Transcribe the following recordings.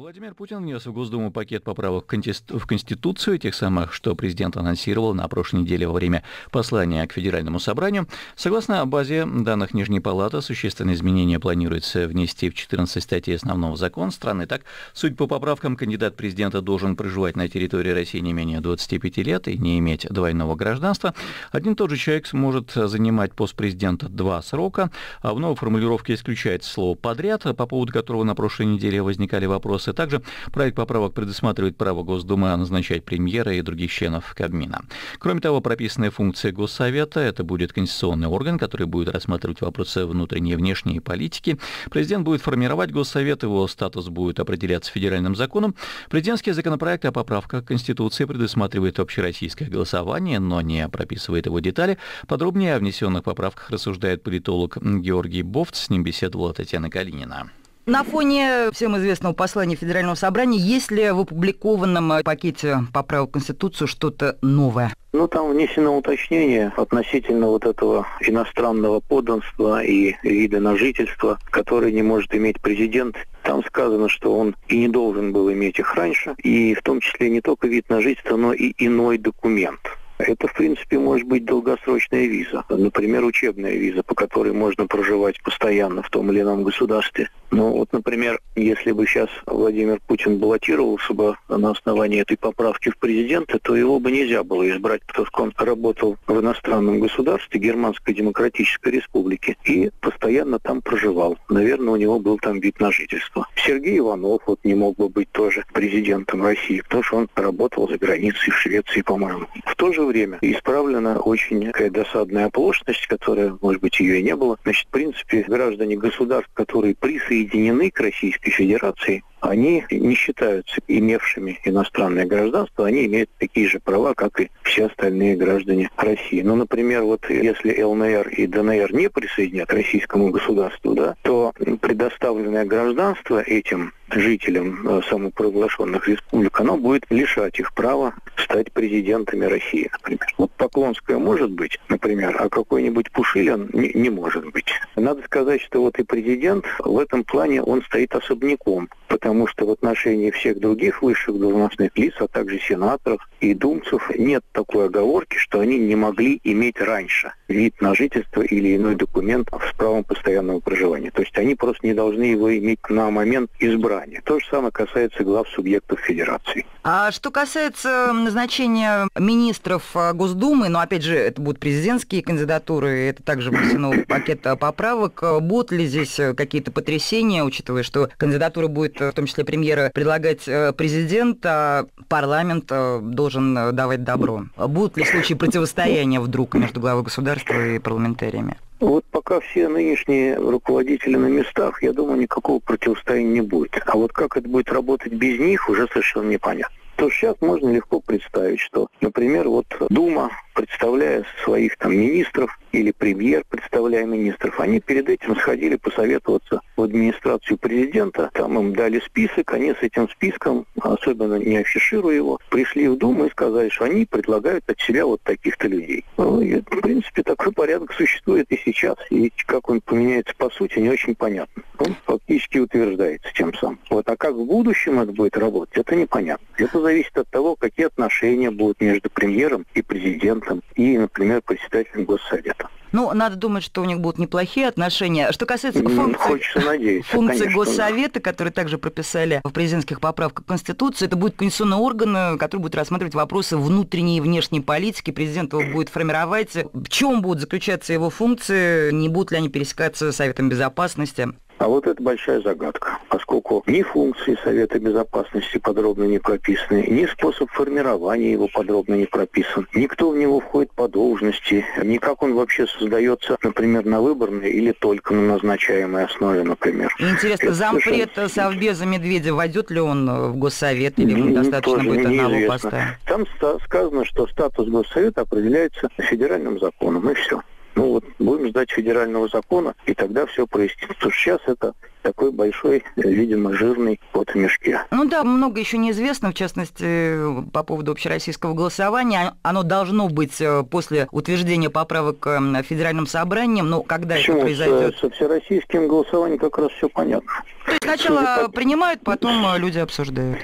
Владимир Путин внес в Госдуму пакет поправок в Конституцию, тех самых, что президент анонсировал на прошлой неделе во время послания к Федеральному собранию. Согласно базе данных Нижней Палаты, существенные изменения планируется внести в 14 статей основного закона страны. Так, суть по поправкам, кандидат президента должен проживать на территории России не менее 25 лет и не иметь двойного гражданства. Один и тот же человек сможет занимать пост президента два срока. А в новой формулировке исключается слово «подряд», по поводу которого на прошлой неделе возникали вопросы вопросы. Также проект поправок предусматривает право Госдумы назначать премьера и других членов Кабмина. Кроме того, прописанная функция Госсовета, это будет конституционный орган, который будет рассматривать вопросы внутренней и внешней политики. Президент будет формировать Госсовет, его статус будет определяться федеральным законом. Президентский законопроект о поправках Конституции предусматривает общероссийское голосование, но не прописывает его детали. Подробнее о внесенных поправках рассуждает политолог Георгий Бофт. С ним беседовала Татьяна Калинина. На фоне всем известного послания Федерального собрания, есть ли в опубликованном пакете поправок Конституцию что-то новое? Ну, там внесено уточнение относительно вот этого иностранного подданства и вида на жительство, который не может иметь президент. Там сказано, что он и не должен был иметь их раньше, и в том числе не только вид на жительство, но и иной документ. Это, в принципе, может быть долгосрочная виза. Например, учебная виза, по которой можно проживать постоянно в том или ином государстве. Но вот, например, если бы сейчас Владимир Путин баллотировался бы на основании этой поправки в президенты, то его бы нельзя было избрать, что он работал в иностранном государстве, Германской Демократической Республики, и постоянно там проживал. Наверное, у него был там вид на жительство. Сергей Иванов вот не мог бы быть тоже президентом России, потому что он работал за границей в Швеции, по-моему. В то же время исправлена очень такая досадная оплошность, которая, может быть, ее и не было. Значит, в принципе, граждане государств, которые присоединены к Российской Федерации, они не считаются имевшими иностранное гражданство, они имеют такие же права, как и все остальные граждане России. Ну, например, вот если ЛНР и ДНР не присоединят к российскому государству, да, то предоставленное гражданство этим жителям э, самопровозглашенных республик, оно будет лишать их права стать президентами России, например. Вот Поклонская может быть, например, а какой-нибудь Пушилин не, не может быть. Надо сказать, что вот и президент в этом плане, он стоит особняком, потому что в отношении всех других высших должностных лиц, а также сенаторов и думцев, нет такой оговорки, что они не могли иметь раньше вид на жительство или иной документ с правом постоянного проживания. То есть они просто не должны его иметь на момент избрания. То же самое касается глав субъектов федерации. А что касается назначения министров а, Госдумы, но опять же, это будут президентские кандидатуры, это также внесено в пакет поправок, будут ли здесь какие-то потрясения, учитывая, что кандидатура будет, в том числе премьера, предлагать э, президент, а парламент э, должен давать добро? Будут ли случаи противостояния вдруг между главой государства и парламентариями? Вот пока все нынешние руководители на местах, я думаю, никакого противостояния не будет. А вот как это будет работать без них, уже совершенно непонятно. То сейчас можно легко представить, что, например, вот Дума представляя своих там министров или премьер, представляя министров, они перед этим сходили посоветоваться в администрацию президента, там им дали список, они с этим списком, особенно не афишируя его, пришли в Думу и сказали, что они предлагают от себя вот таких-то людей. Ну, и, в принципе, такой порядок существует и сейчас, и как он поменяется по сути, не очень понятно. Он фактически утверждается тем самым. Вот, а как в будущем это будет работать, это непонятно. Это зависит от того, какие отношения будут между премьером и президентом и, например, председателем Госсовета. Ну, надо думать, что у них будут неплохие отношения. Что касается функций, надеяться, функций конечно, Госсовета, да. которые также прописали в президентских поправках Конституции, это будет конституционный орган, который будет рассматривать вопросы внутренней и внешней политики. Президент его будет формировать. В чем будут заключаться его функции? Не будут ли они пересекаться с Советом Безопасности? А вот это большая загадка, поскольку ни функции Совета Безопасности подробно не прописаны, ни способ формирования его подробно не прописан, никто в него входит по должности, ни как он вообще создается, например, на выборной или только на назначаемой основе, например. Интересно, это зампред совершенно... Совбеза Медведя, войдет ли он в Госсовет или ему достаточно будет одного поста? Там сказано, что статус Госсовета определяется федеральным законом, и все. Ну вот будем ждать федерального закона, и тогда все прояснится. Потому что сейчас это такой большой, видимо, жирный кот в мешке. Ну да, много еще неизвестно, в частности, по поводу общероссийского голосования. Оно должно быть э, после утверждения поправок э, федеральным собранием, но когда Почему? это произойдет? Со, со всероссийским голосованием как раз все понятно. То есть сначала принимают, потом э, люди обсуждают.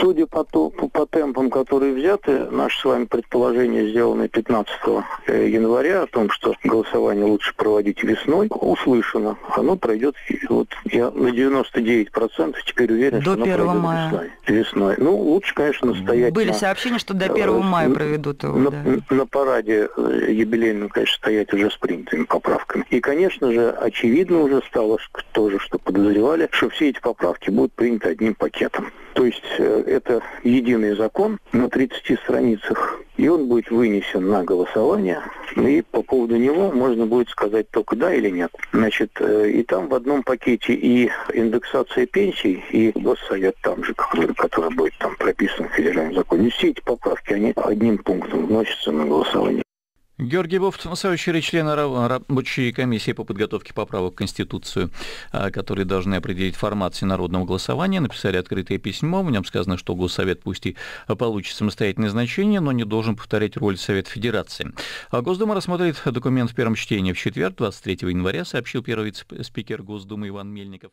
Судя по, по, по темпам, которые взяты, наше с вами предположение, сделанное 15 января, о том, что голосование лучше проводить весной, услышано. Оно пройдет вот я на 99% теперь уверен, до что 1 мая. Весной. весной. Ну, лучше, конечно, стоять Были на, сообщения, что до 1 э, мая проведут его, на, да. на параде э, юбилейном, конечно, стоять уже с принятыми поправками. И, конечно же, очевидно уже стало тоже, что подозревали, что все эти поправки будут приняты одним пакетом. То есть э, это единый закон на 30 страницах, и он будет вынесен на голосование, и по поводу него можно будет сказать только да или нет. Значит, и там в одном пакете и индексация пенсий, и госсовет там же, который будет там прописан в федеральном законе. И все эти поправки, они одним пунктом вносятся на голосование. Георгий Бофт, сообщили члена рабочей комиссии по подготовке поправок к Конституцию, а, которые должны определить формат всенародного голосования, написали открытое письмо. В нем сказано, что Госсовет пусть и получит самостоятельное значение, но не должен повторять роль Совета Федерации. А Госдума рассмотрит документ в первом чтении в четверг, 23 января, сообщил первый вице-спикер Госдумы Иван Мельников.